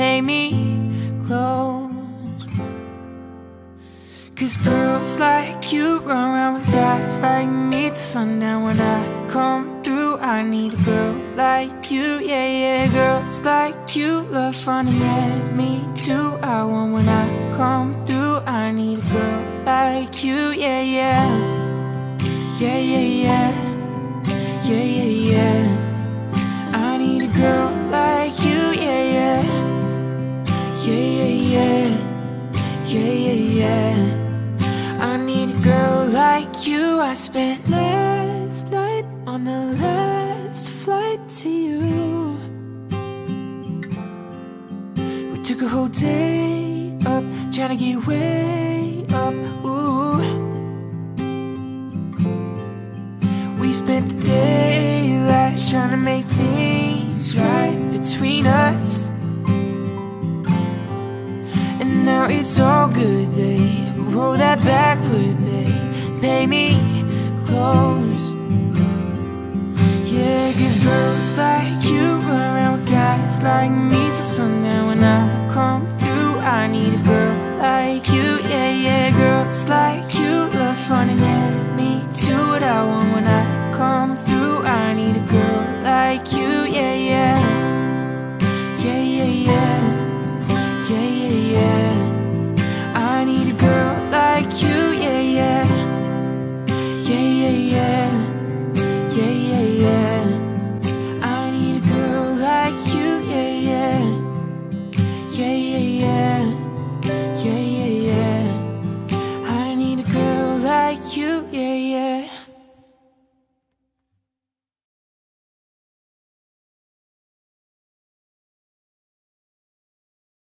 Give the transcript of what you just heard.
pay me close. Cause girls like you run around with guys like me till sundown. When I come through, I need a girl like you, yeah, yeah. Girls like you love and yeah, me too. I want when I come through, I need a girl like you, yeah, yeah. Yeah, yeah, yeah. Yeah, yeah, yeah. Yeah, yeah, yeah. Yeah. I need a girl like you. I spent last night on the last flight to you. We took a whole day up, trying to get way up. Ooh. We spent the daylight trying to make things right between us. Me close. Yeah, cause girls like you around guys like me till sundown. Yeah, yeah, yeah. Yeah, yeah, yeah. I need a girl like you. Yeah, yeah. Yeah, yeah, yeah. Yeah, yeah, yeah. I need a girl like you. Yeah.